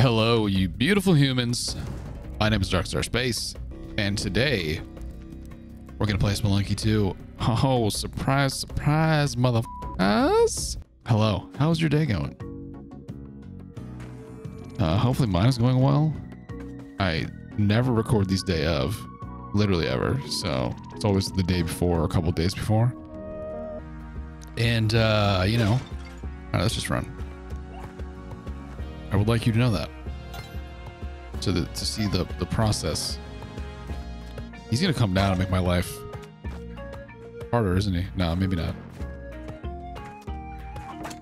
Hello, you beautiful humans. My name is Darkstar Space, and today we're gonna play Spelunky 2. Oh, surprise, surprise, motherfuckers! Hello, how's your day going? Uh, hopefully mine is going well. I never record these day of, literally ever. So it's always the day before or a couple days before. And, uh, you know, let's just run. Would like you to know that. So that to see the, the process. He's going to come down and make my life harder, isn't he? No, maybe not.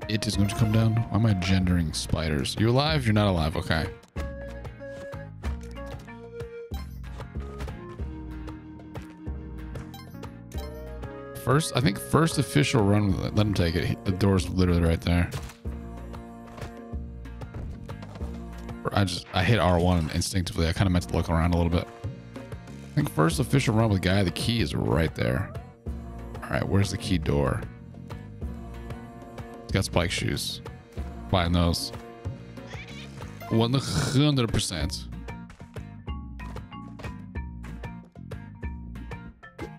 It is going to come down. Why am I gendering spiders? You alive? You're not alive. Okay. First, I think first official run. Let him take it. The door's literally right there. I just I hit R1 instinctively. I kind of meant to look around a little bit. I think first official run with guy. The key is right there. All right, where's the key door? It's got spike shoes. Buying those. 100%.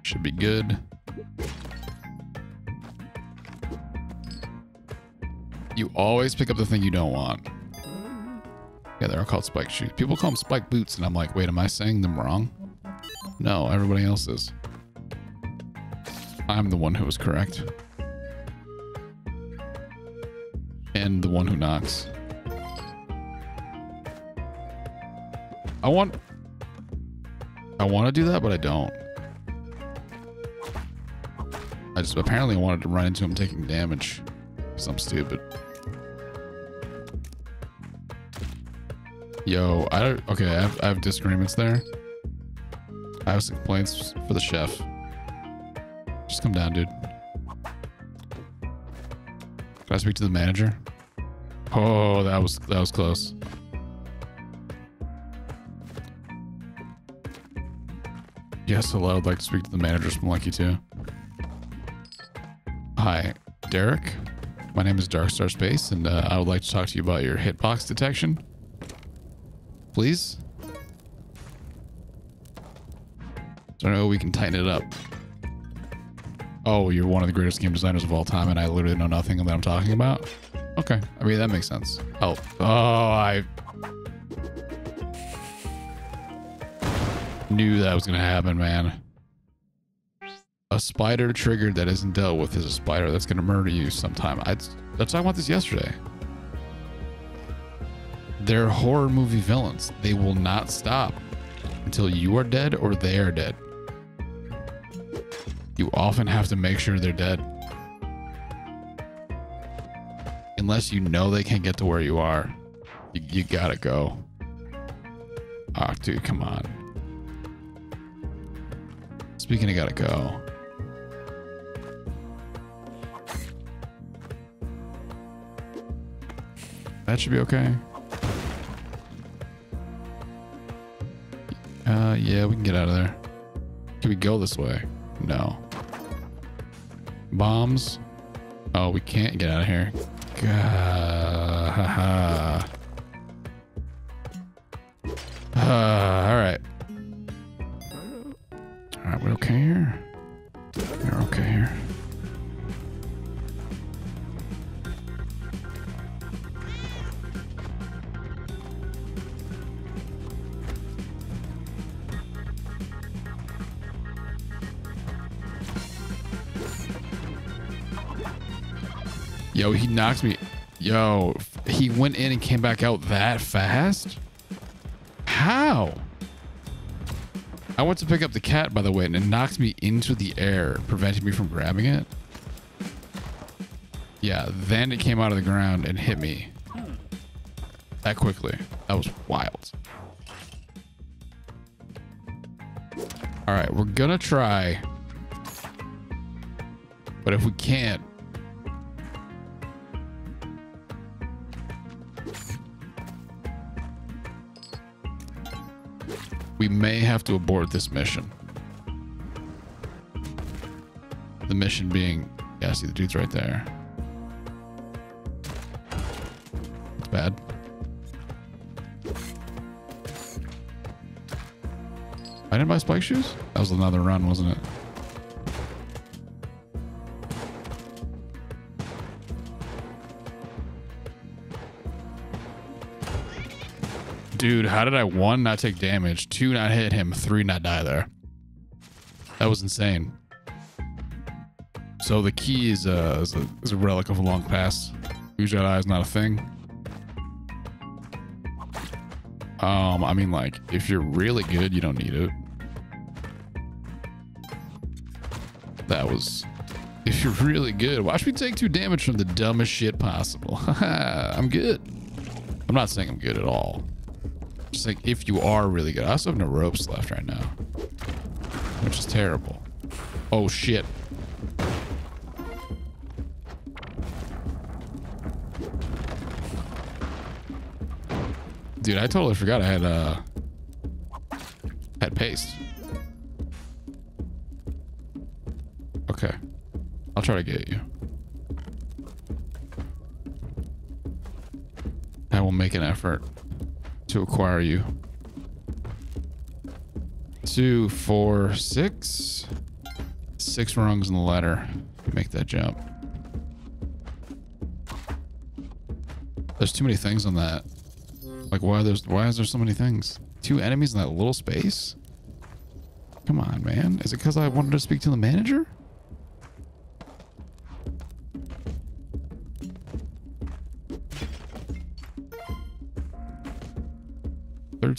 Should be good. You always pick up the thing you don't want. Yeah, they're all called spike shoes. People call them spike boots, and I'm like, wait, am I saying them wrong? No, everybody else is. I'm the one who was correct. And the one who knocks. I want... I want to do that, but I don't. I just apparently wanted to run into him taking damage. Because I'm stupid. Yo, I don't... Okay, I have, I have disagreements there. I have some complaints for the chef. Just come down, dude. Can I speak to the manager? Oh, that was that was close. Yes, hello. I'd like to speak to the manager from Lucky too. Hi, Derek. My name is Darkstar Space, and uh, I would like to talk to you about your hitbox detection. Please? So I know we can tighten it up. Oh, you're one of the greatest game designers of all time, and I literally know nothing that I'm talking about? Okay. I mean, that makes sense. Oh. Oh, I... Knew that was going to happen, man. A spider triggered that isn't dealt with is a spider that's going to murder you sometime. I, that's talking about this yesterday. They're horror movie villains. They will not stop until you are dead or they are dead. You often have to make sure they're dead. Unless you know they can't get to where you are. You, you gotta go. Ah, oh, dude, come on. Speaking of gotta go. That should be okay. Uh, yeah, we can get out of there. Can we go this way? No. Bombs. Oh, we can't get out of here. Uh, all right. All right, we're okay here? We're okay here. Yo, he knocked me. Yo, he went in and came back out that fast? How? I went to pick up the cat, by the way, and it knocked me into the air, preventing me from grabbing it. Yeah, then it came out of the ground and hit me. That quickly. That was wild. All right, we're gonna try. But if we can't, We may have to abort this mission. The mission being... Yeah, see, the dude's right there. It's bad. I didn't buy spike shoes? That was another run, wasn't it? Dude, how did I one not take damage, two not hit him, three not die there? That was insane. So the key is, uh, is, a, is a relic of a long past. Use Eye is not a thing. Um, I mean, like, if you're really good, you don't need it. That was... If you're really good, watch me take two damage from the dumbest shit possible. I'm good. I'm not saying I'm good at all. Just like, if you are really good. I also have no ropes left right now. Which is terrible. Oh, shit. Dude, I totally forgot I had, uh... Had paste. Okay. I'll try to get you. I will make an effort to acquire you. Two, four, six. Six rungs in the ladder to make that jump. There's too many things on that. Like why there's why is there so many things? Two enemies in that little space? Come on, man. Is it because I wanted to speak to the manager?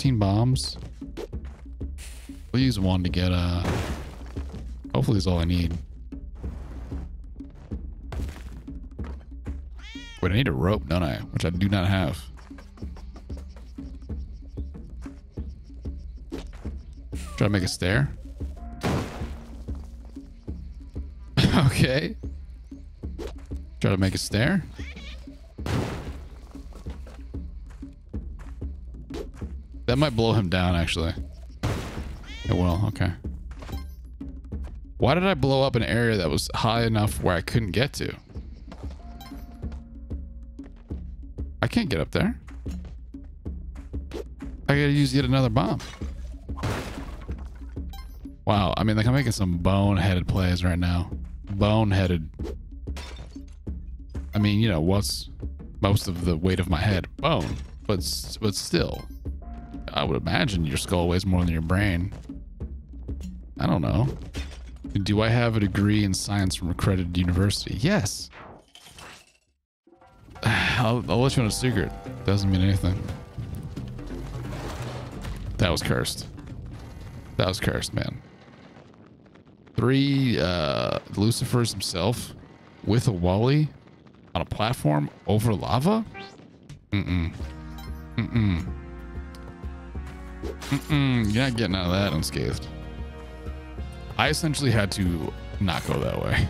Thirteen bombs. We'll use one to get uh hopefully is all I need. Wait, I need a rope, don't I? Which I do not have. Try to make a stair. okay. Try to make a stair. That might blow him down, actually. It will, okay. Why did I blow up an area that was high enough where I couldn't get to? I can't get up there. I gotta use yet another bomb. Wow, I mean, like I'm making some boneheaded plays right now. Boneheaded. I mean, you know, what's most of the weight of my head? Bone. But, but still, I would imagine your skull weighs more than your brain. I don't know. Do I have a degree in science from a accredited university? Yes. I'll, I'll let you know a secret. Doesn't mean anything. That was cursed. That was cursed, man. Three uh, Lucifers himself with a Wally on a platform over lava? Mm-mm. Mm-mm. Mm-mm. You're not getting out of that unscathed. I essentially had to not go that way.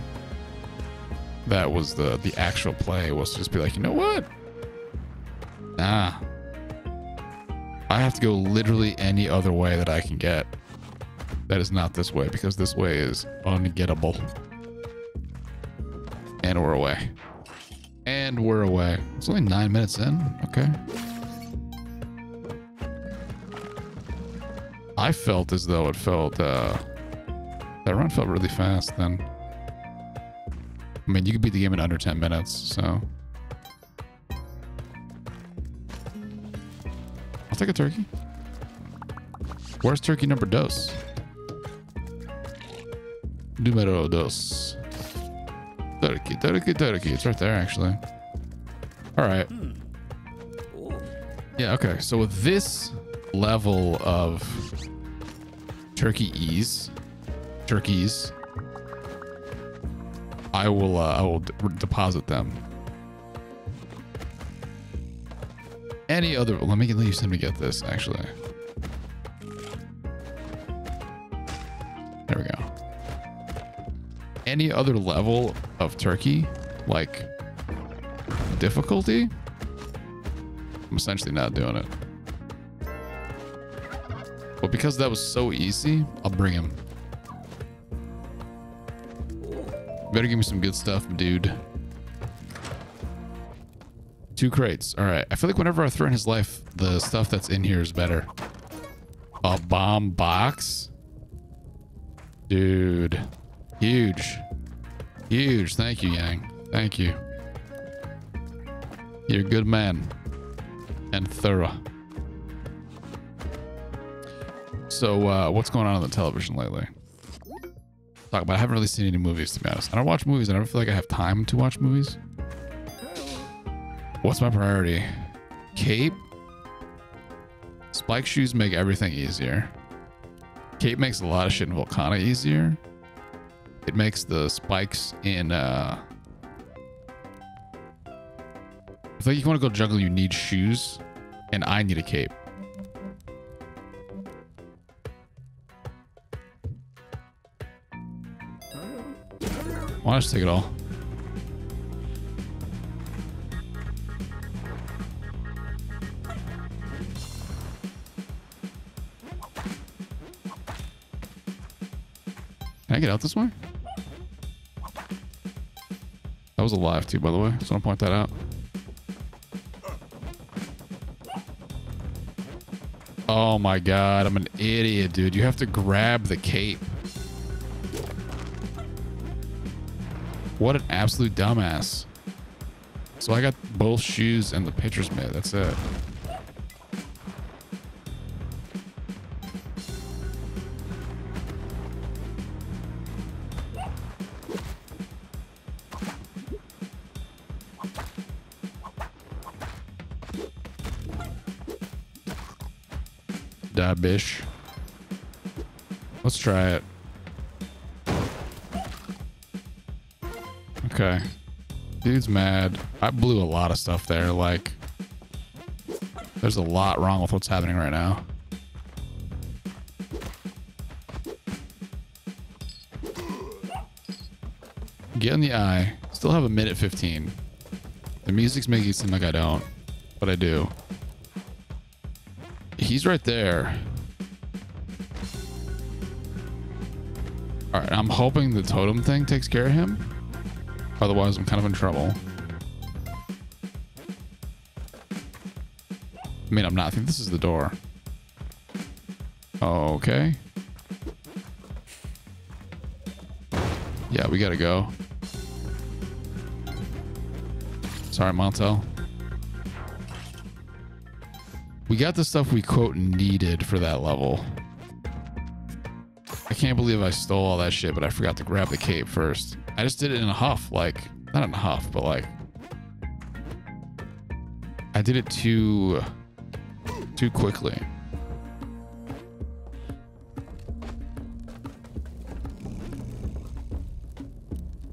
That was the the actual play was to just be like, you know what? Nah. I have to go literally any other way that I can get. That is not this way because this way is ungettable. And we're away. And we're away. It's only nine minutes in. Okay. I felt as though it felt, uh, that run felt really fast then. I mean, you could beat the game in under 10 minutes, so. I'll take a turkey. Where's turkey number dos? Numero dos. Turkey, turkey, turkey. It's right there, actually. All right. Yeah, okay. So with this level of turkey ease, turkeys, I will, uh, I will deposit them. Any other, let me use him to get this, actually. There we go any other level of turkey, like difficulty, I'm essentially not doing it. Because that was so easy, I'll bring him. Better give me some good stuff, dude. Two crates. All right. I feel like whenever I throw in his life, the stuff that's in here is better. A bomb box? Dude. Huge. Huge. Thank you, Yang. Thank you. You're a good man. And thorough. So, uh, what's going on on the television lately? Talk about. I haven't really seen any movies to be honest. I don't watch movies. I never feel like I have time to watch movies. What's my priority? Cape. Spike shoes make everything easier. Cape makes a lot of shit in Volcana easier. It makes the spikes in uh I think you want to go jungle, you need shoes, and I need a cape. Why just take it all? Can I get out this way? That was alive too, by the way. Just want to point that out. Oh my god, I'm an idiot, dude. You have to grab the cape. What an absolute dumbass. So I got both shoes and the pitcher's mitt. That's it. Die, bish. Let's try it. Okay. Dude's mad. I blew a lot of stuff there. Like, there's a lot wrong with what's happening right now. Get in the eye. Still have a minute 15. The music's making it seem like I don't, but I do. He's right there. All right, I'm hoping the totem thing takes care of him. Otherwise, I'm kind of in trouble. I mean, I'm not. I think this is the door. Okay. Yeah, we gotta go. Sorry, Montel. We got the stuff we quote needed for that level. I can't believe I stole all that shit, but I forgot to grab the cape first. I just did it in a huff, like not in a huff, but like I did it too too quickly.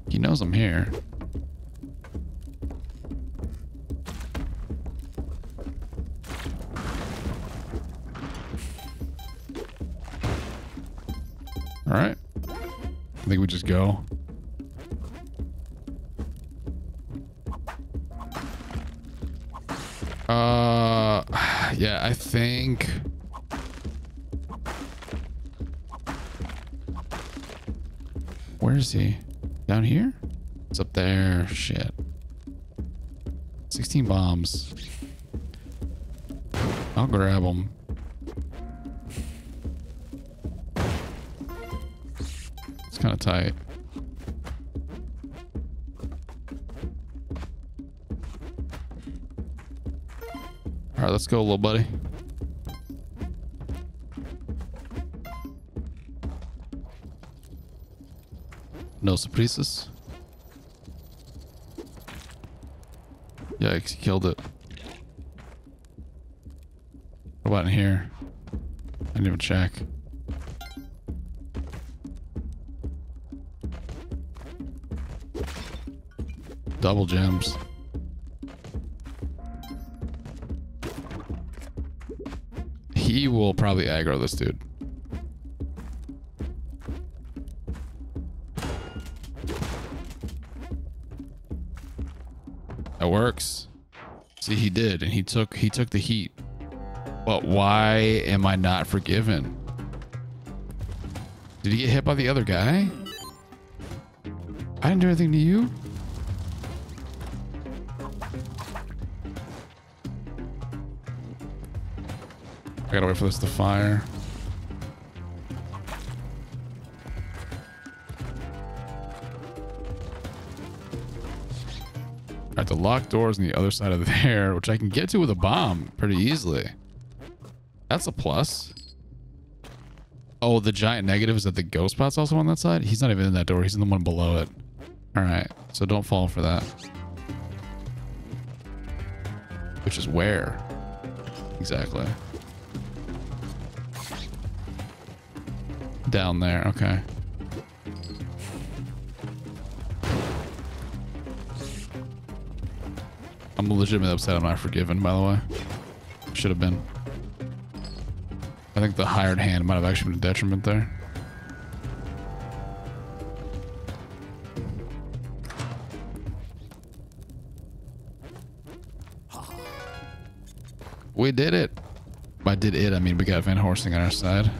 He knows I'm here. All right. I think we just go. Yeah, I think. Where is he? Down here? It's up there. Shit. 16 bombs. I'll grab them. It's kind of tight. Let's go, little buddy. No surprises. Yikes, he killed it. What about in here? I didn't even check. Double gems. He will probably aggro this dude. That works. See, he did, and he took he took the heat. But why am I not forgiven? Did he get hit by the other guy? I didn't do anything to you. I gotta wait for this to fire. Alright, the locked door's on the other side of there, which I can get to with a bomb pretty easily. That's a plus. Oh, the giant negative is that the ghost pot's also on that side? He's not even in that door. He's in the one below it. Alright, so don't fall for that. Which is where? Exactly. Down there. Okay. I'm legitimately upset I'm not forgiven, by the way. Should have been. I think the hired hand might have actually been a detriment there. We did it. By did it, I mean we got Van Horsing on our side.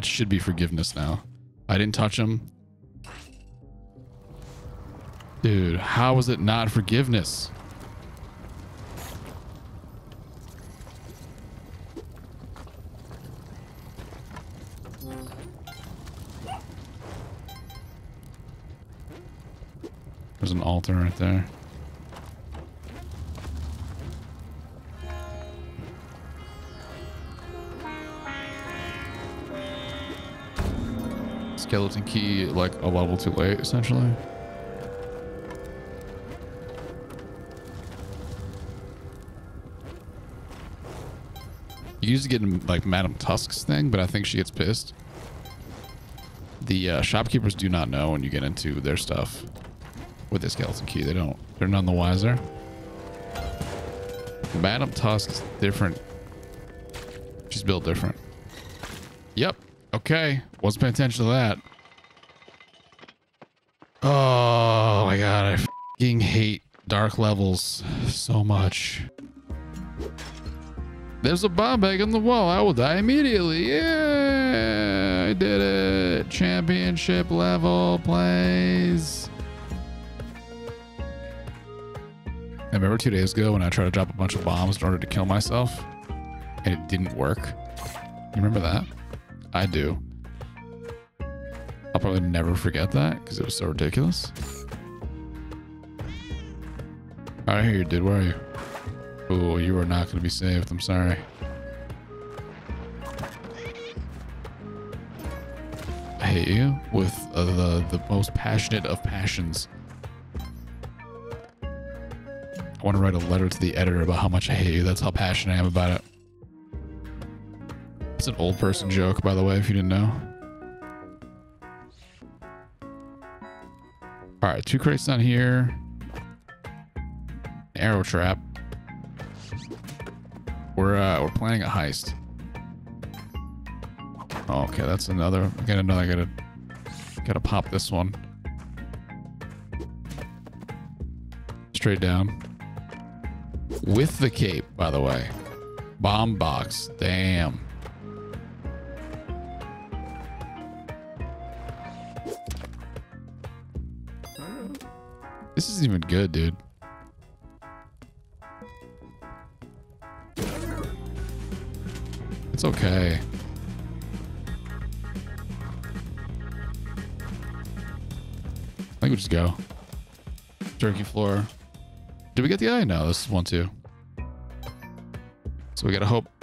That should be forgiveness now. I didn't touch him. Dude, how was it not forgiveness? There's an altar right there. Skeleton key like a level too late, essentially. You used to get like Madame Tusk's thing, but I think she gets pissed. The uh, shopkeepers do not know when you get into their stuff with the skeleton key. They don't. They're none the wiser. Madame Tusk's different. She's built different. Yep. Okay. Wasn't paying attention to that. Oh my god. I fucking hate dark levels so much. There's a bomb bag on the wall. I will die immediately. Yeah, I did it. Championship level plays. I remember two days ago when I tried to drop a bunch of bombs in order to kill myself and it didn't work. You remember that? I do. I'll probably never forget that because it was so ridiculous. All right, here you did. Where are you? Oh, you are not going to be saved. I'm sorry. I hate you with uh, the, the most passionate of passions. I want to write a letter to the editor about how much I hate you. That's how passionate I am about it. It's an old person joke, by the way, if you didn't know. All right, two crates down here. Arrow trap. We're uh, we're planning a heist. Oh, okay, that's another. I gotta know. I gotta gotta pop this one. Straight down. With the cape, by the way. Bomb box. Damn. This isn't even good, dude. It's okay. I think we just go. Turkey floor. Did we get the eye? No, this is one too. So we gotta hope.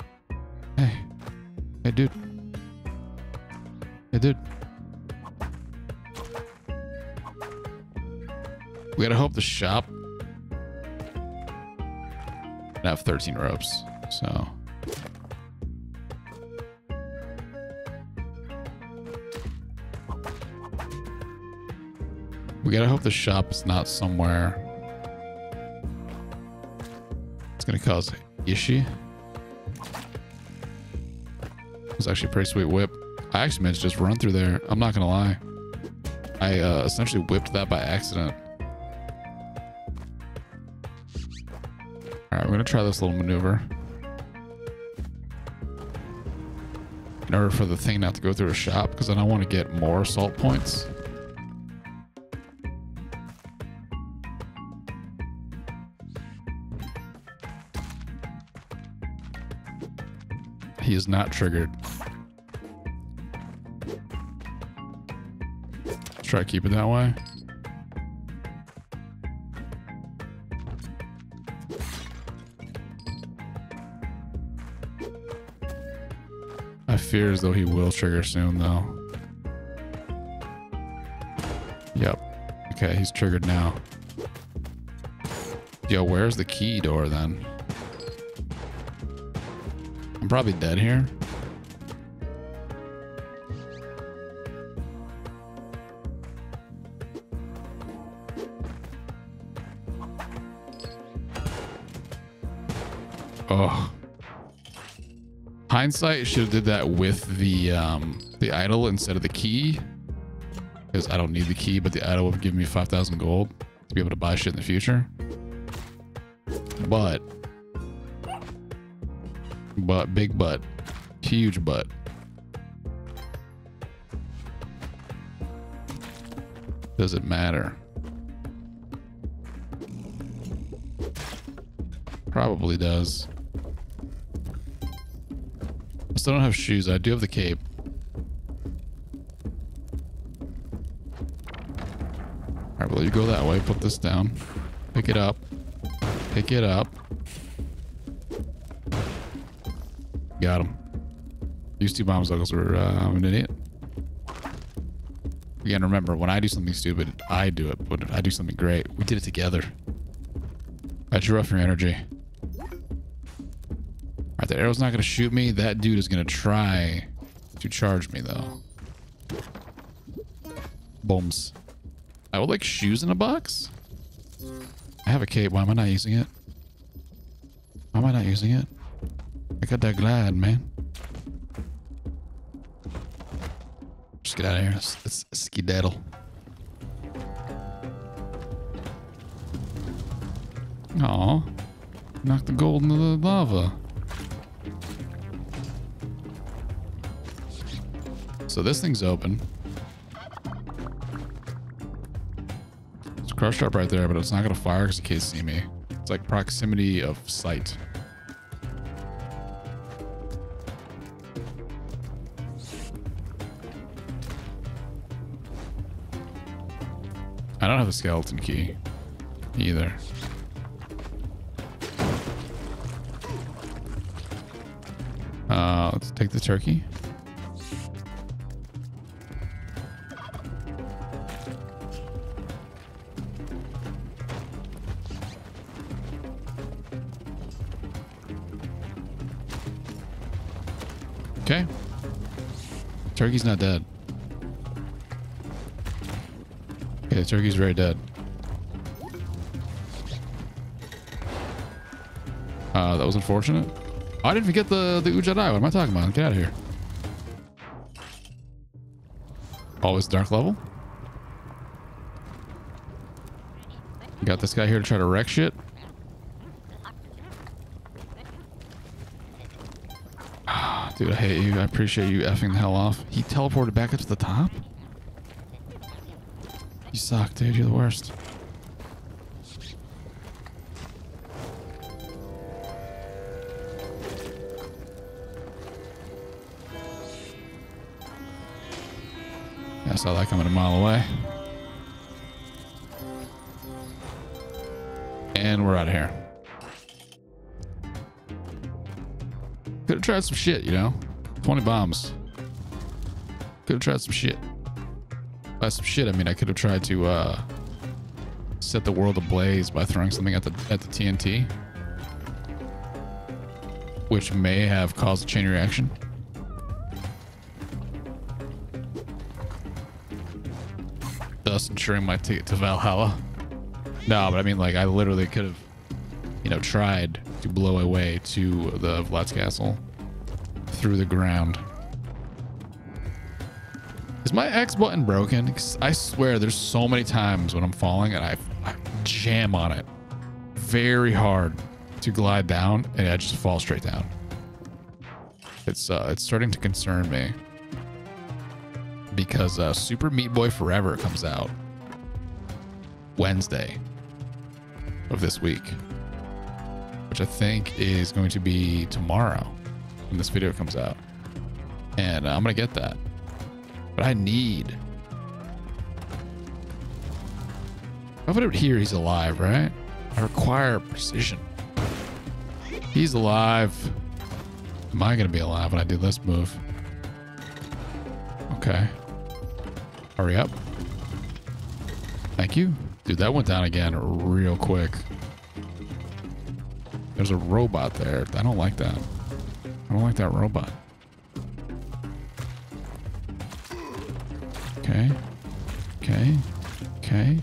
We gotta hope the shop have 13 ropes. So. We gotta hope the shop is not somewhere. It's gonna cause issue. It's actually a pretty sweet whip. I actually managed to just run through there. I'm not gonna lie. I uh, essentially whipped that by accident. Try this little maneuver. in order for the thing not to go through a shop because then I want to get more salt points. He is not triggered. Let's try to keep it that way. Fear as though he will trigger soon, though. Yep. Okay, he's triggered now. Yo, where's the key door then? I'm probably dead here. Hindsight should have did that with the um the idol instead of the key. Because I don't need the key, but the idol would give me 5,000 gold to be able to buy shit in the future. But but big butt. Huge butt. Does it matter? Probably does. I don't have shoes. I do have the cape. Alright, well, you go that way. Put this down. Pick it up. Pick it up. Got him. These two bomb suckles were, uh, I'm an idiot. Again, remember, when I do something stupid, I do it. But if I do something great, we did it together. I drew off your energy. The arrow's not going to shoot me. That dude is going to try to charge me, though. Booms. I would like shoes in a box. I have a cape. Why am I not using it? Why am I not using it? I got that glad, man. Just get out of here. Let's, let's skedaddle. Aw. Knock the gold into the lava. So this thing's open. It's crushed up right there, but it's not going to fire because it can't see me. It's like proximity of sight. I don't have a skeleton key either. Uh, let's take the turkey. Okay. Turkey's not dead. Okay, turkey's very dead. Uh, that was unfortunate. Oh, I didn't forget the the Udjat eye. What am I talking about? Get out of here. Always dark level. Got this guy here to try to wreck shit. Ah, Dude, I hate you. I appreciate you effing the hell off. He teleported back up to the top? You suck, dude. You're the worst. I saw that coming a mile away. And we're out of here. Tried some shit, you know? 20 bombs. Could have tried some shit. By some shit, I mean I could have tried to uh, set the world ablaze by throwing something at the at the TNT, which may have caused a chain reaction. Thus ensuring my ticket to Valhalla. No, but I mean, like, I literally could have, you know, tried to blow a way to the Vlad's castle through the ground. Is my X button broken? I swear there's so many times when I'm falling and I, I jam on it very hard to glide down and I just fall straight down. It's uh, it's starting to concern me because uh, Super Meat Boy Forever comes out Wednesday of this week, which I think is going to be tomorrow when this video comes out, and uh, I'm gonna get that. But I need. If I put it here, he's alive, right? I require precision. He's alive. Am I going to be alive when I do this move? Okay. Hurry up. Thank you. Dude, that went down again real quick. There's a robot there. I don't like that. I don't like that robot. Okay. Okay. Okay.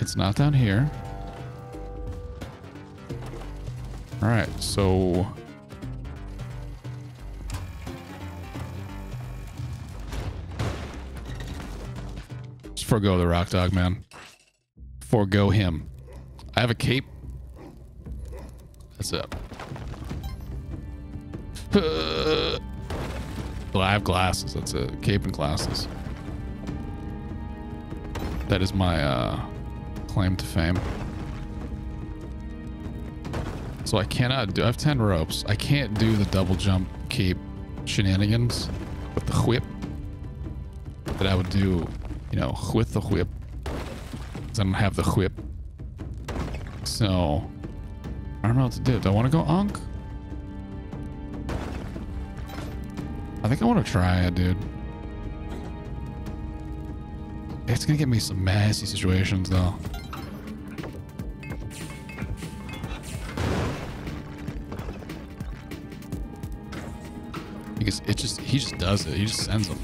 It's not down here. All right, so just forego the rock dog, man. Forego him. I have a cape. That's it. well, I have glasses. That's a cape and glasses. That is my uh, claim to fame. So I cannot do, I have 10 ropes. I can't do the double jump cape shenanigans with the whip that I would do, you know, with the whip. Because I don't have the whip. So, I don't know what to do. Do I want to go Unk? Think I want to try it, dude. It's going to get me some messy situations, though. Because it just, he just does it. He just sends them.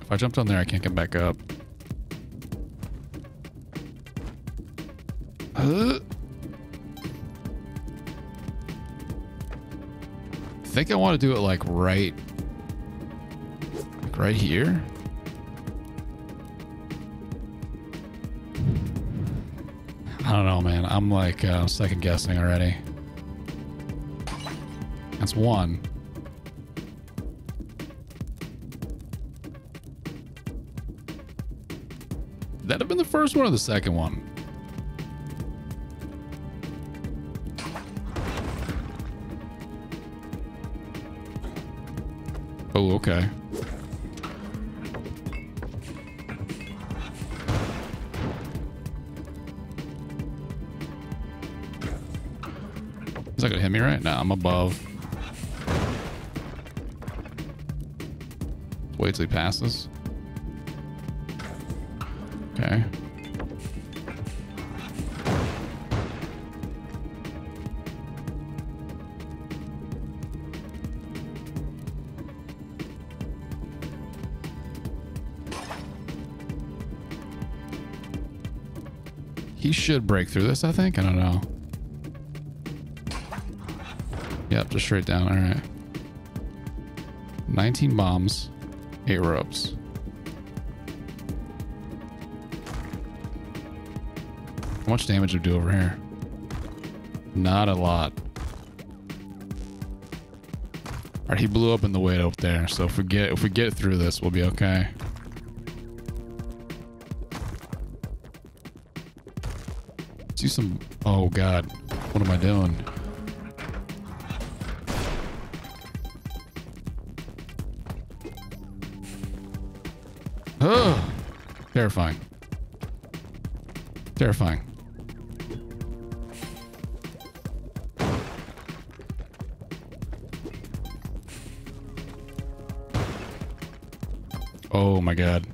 If I jumped on there, I can't get back up. Want to do it like right, like right here. I don't know, man. I'm like uh, second guessing already. That's one. That'd have been the first one or the second one. Oh, okay. Is that gonna hit me right? now? I'm above. Wait till he passes. Should break through this, I think. I don't know. Yep, just straight down. All right. 19 bombs, 8 ropes. How much damage do we do over here? Not a lot. All right, he blew up in the way up there. So if we get if we get through this, we'll be okay. See some. Oh God, what am I doing? Oh, terrifying. Terrifying. Oh my god.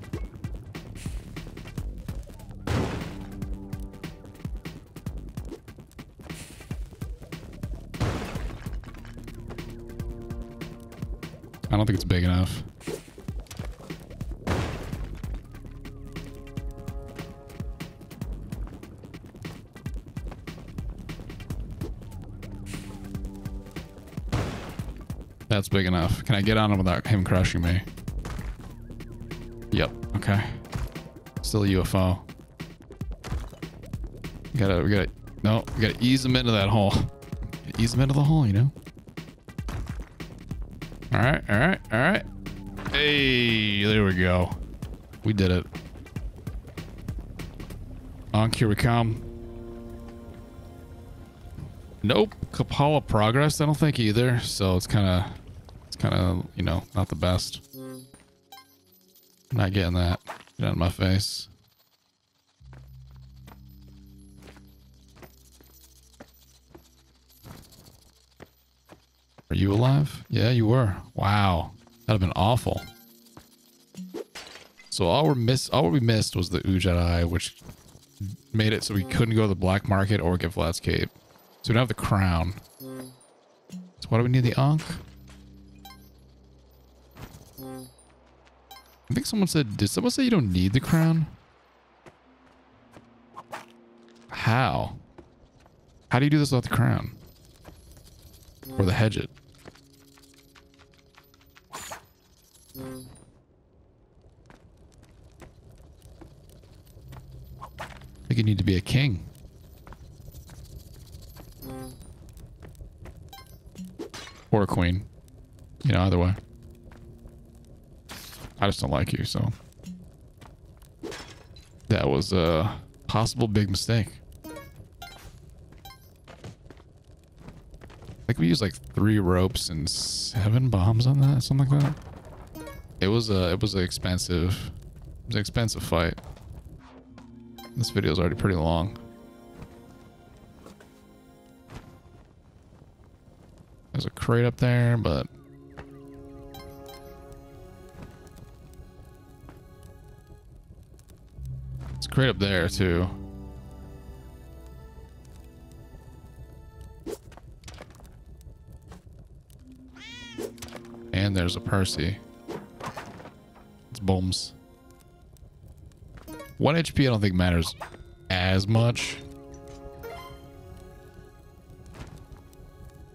Big enough. Can I get on him without him crushing me? Yep. Okay. Still a UFO. We gotta, we gotta, no, we gotta ease him into that hole. Ease them into the hole, you know? All right, all right, all right. Hey, there we go. We did it. On, here we come. Nope. Kapala progress, I don't think either. So it's kind of, it's kind of, you know, not the best. Not getting that. Get out of my face. Are you alive? Yeah, you were. Wow. That'd have been awful. So all we missed, all we missed was the Udjat which made it so we couldn't go to the black market or get Vlad's Cape. So we don't have the crown. So why do we need the Ankh? I think someone said, did someone say you don't need the crown? How? How do you do this without the crown? Or the Hedjet? I think you need to be a king. Or a queen. You know, either way. I just don't like you, so. That was a possible big mistake. I think we used like three ropes and seven bombs on that, something like that. It was a, it was an expensive, it was an expensive fight. This video is already pretty long. There's a crate up there, but crate up there too. And there's a Percy. It's bombs. One HP I don't think matters as much.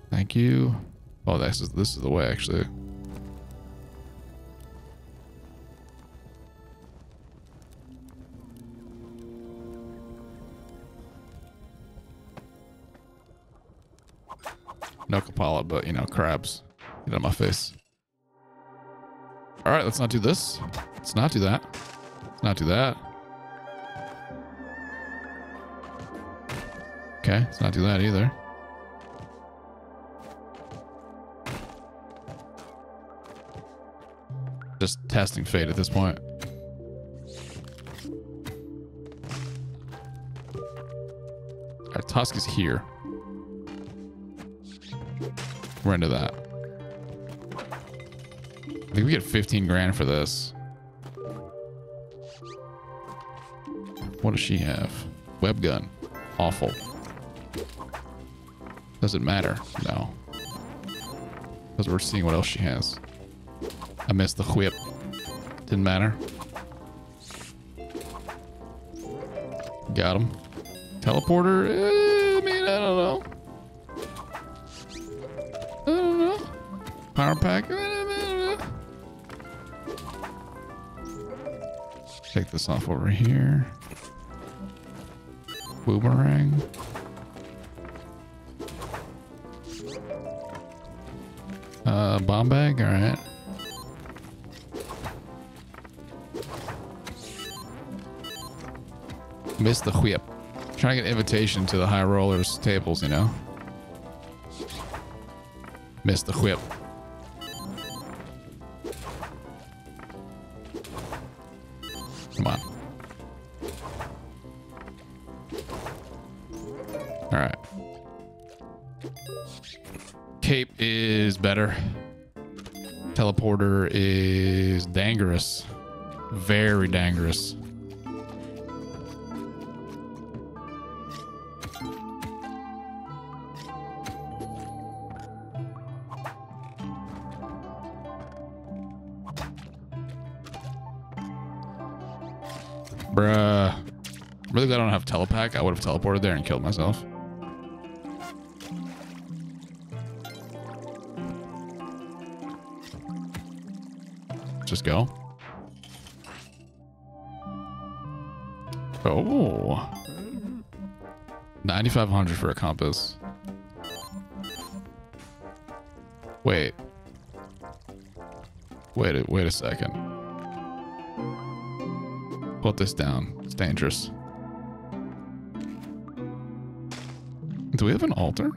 Thank you. Oh, this is this is the way actually. But you know, crabs. Get on my face. All right, let's not do this. Let's not do that. Let's not do that. Okay, let's not do that either. Just testing fate at this point. Our Tusk is here. We're into that. I think we get 15 grand for this. What does she have? Web gun. Awful. Does it matter? No. Because we're seeing what else she has. I missed the whip. Didn't matter. Got him. Teleporter? Eh, Power pack? Take this off over here. Boomerang. Uh, bomb bag? All right. Missed the whip. Trying to get invitation to the high rollers tables, you know? Missed the whip. Dangerous. Very dangerous. Bruh. I'm really glad I don't have telepack. I would have teleported there and killed myself. Just go. Oh. 9,500 for a compass. Wait. Wait a, wait a second. Put this down. It's dangerous. Do we have an altar?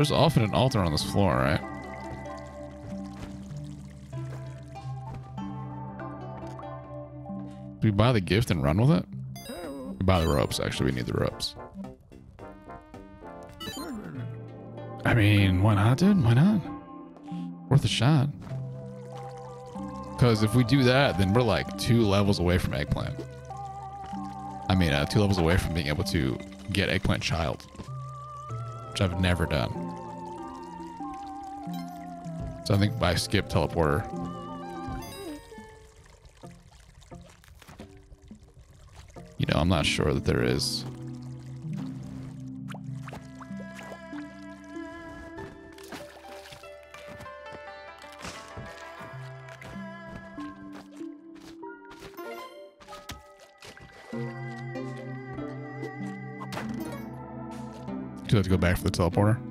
There's often an altar on this floor, right? Do we buy the gift and run with it? We buy the ropes, actually. We need the ropes. I mean, why not, dude? Why not? Worth a shot. Because if we do that, then we're like two levels away from eggplant. I mean, uh, two levels away from being able to get eggplant child, which I've never done. So I think I skip teleporter. You know, I'm not sure that there is. Do I have to go back for the teleporter?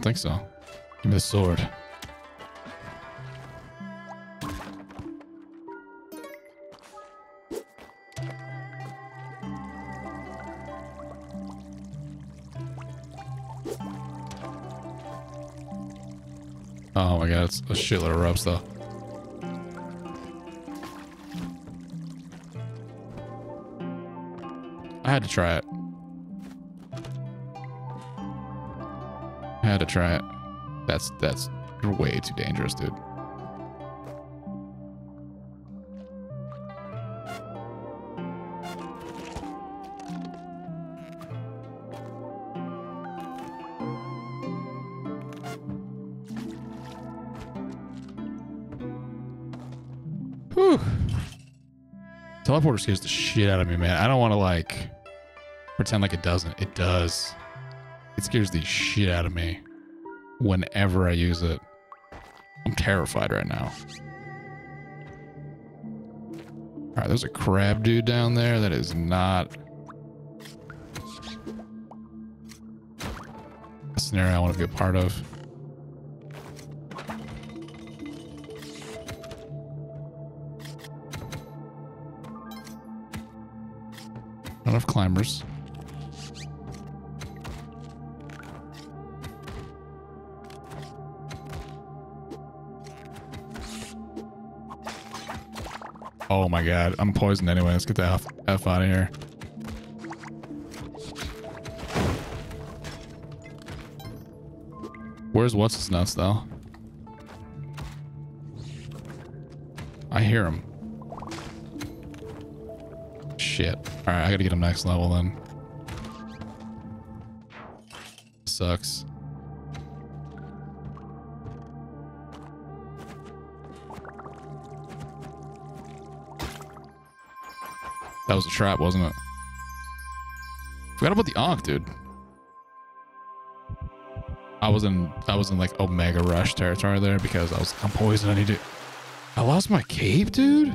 Don't think so. Give me the sword. Oh my god, it's a shitload of ropes though. I had to try it. Had to try it. That's that's way too dangerous, dude. Whew. Teleporter scares the shit out of me, man. I don't want to like pretend like it doesn't. It does. It scares the shit out of me whenever I use it. I'm terrified right now. All right, there's a crab dude down there that is not a scenario I want to be a part of. Not enough climbers. Oh my god, I'm poisoned anyway. Let's get the F, F out of here. Where's what's his nuts though? I hear him. Shit. Alright, I gotta get him next level then. Sucks. Was a trap, wasn't it? Forgot about the Ankh, dude. I was in I was in like Omega Rush territory there because I was I'm poisoned. I need to. I lost my cape, dude.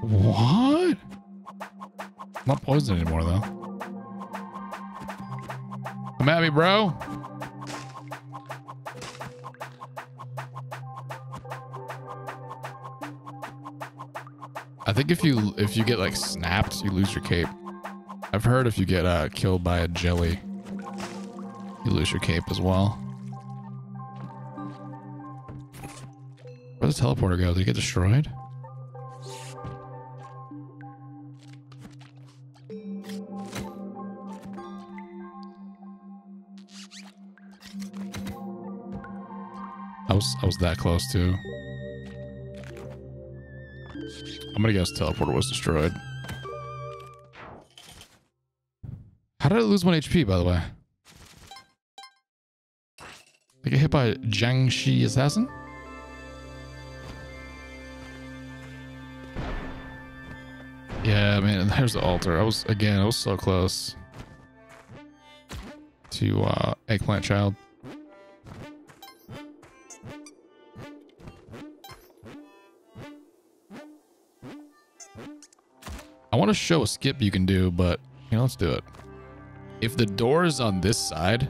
What? I'm not poisoned anymore though. Come at me, bro. I think if you if you get like snapped, you lose your cape. I've heard if you get uh, killed by a jelly, you lose your cape as well. Where'd the teleporter go? Did it get destroyed? I was I was that close too. I'm gonna guess teleporter was destroyed. How did I lose one HP, by the way? I get hit by Jiangshi Assassin? Yeah, Yeah, man, there's the altar. I was, again, I was so close to uh, Eggplant Child. Want to show a skip you can do, but, you know, let's do it. If the door is on this side,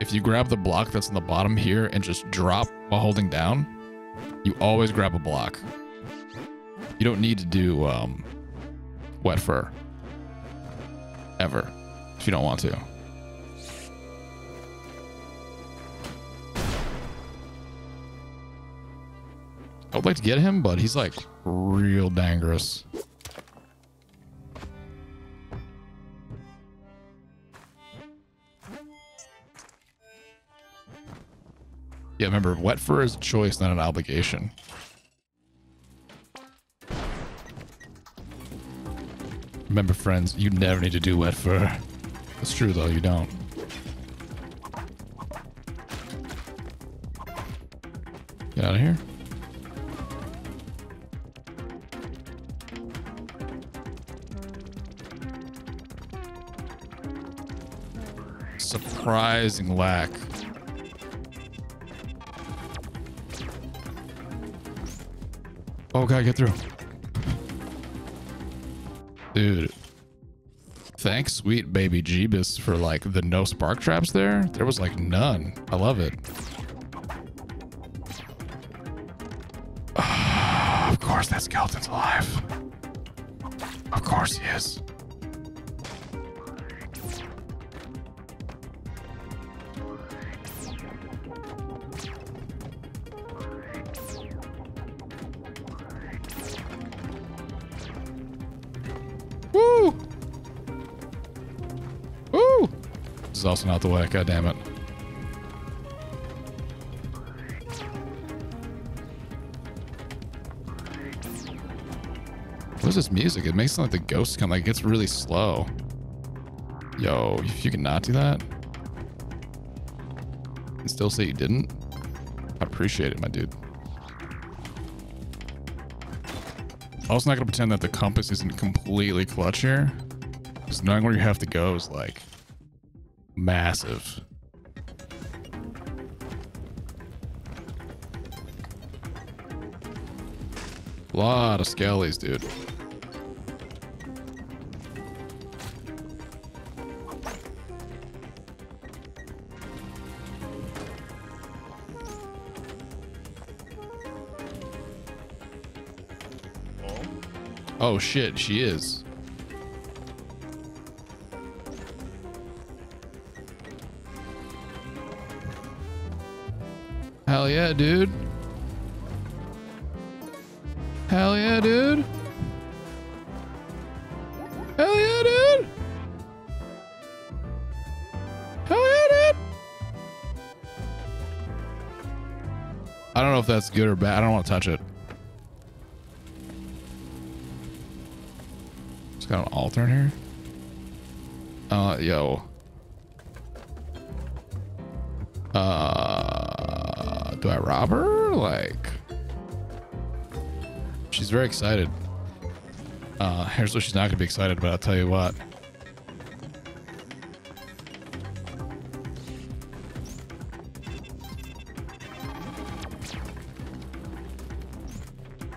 if you grab the block that's on the bottom here and just drop while holding down, you always grab a block. You don't need to do um, wet fur. Ever. If you don't want to. I would like to get him, but he's like real dangerous. Yeah, remember, wet fur is a choice, not an obligation. Remember, friends, you never need to do wet fur. It's true, though, you don't. Get out of here. Surprising lack Oh, God, get through. Dude. Thanks, sweet baby Jeebus, for like the no spark traps there. There was like none. I love it. of course that skeleton's alive. Of course he is. Is also not the way. God damn it. What's this music? It makes it like the ghosts come like it gets really slow. Yo, if you cannot do that and still say you didn't, I appreciate it, my dude. Also not gonna pretend that the compass isn't completely clutch here. Because knowing where you have to go is like massive. A lot of skellies, dude. Oh shit, she is. Hell yeah, dude. Hell yeah, dude. Hell yeah, dude. Hell yeah, dude. I don't know if that's good or bad. I don't want to touch it. It's got an altar in here. Uh, yo. Do I rob her? Like, she's very excited. Uh, here's what she's not gonna be excited about. I'll tell you what.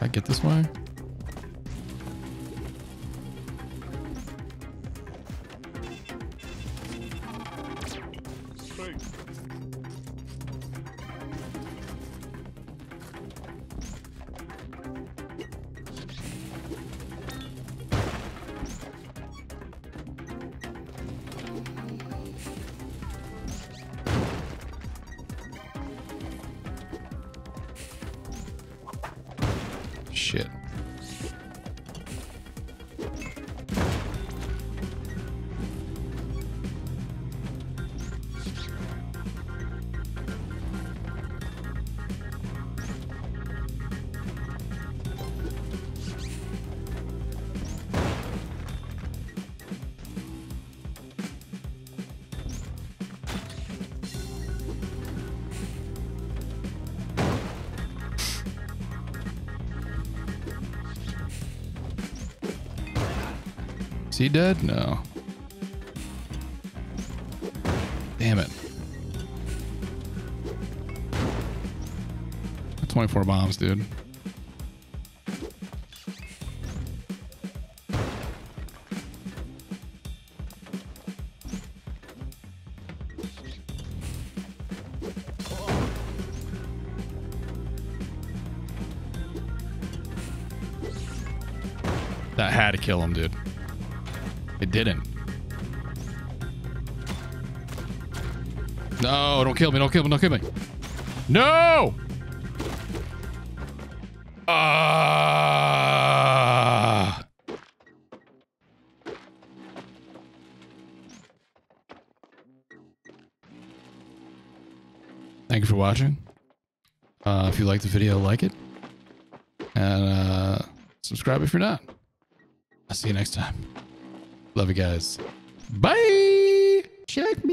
I get this way? Is he dead? No. Damn it. 24 bombs, dude. That had to kill him, dude. It didn't. No, don't kill me, don't kill me, don't kill me. No! Ah! Thank you for watching. Uh, if you like the video, like it. And uh, subscribe if you're not. I'll see you next time. Love you guys. Bye. Check.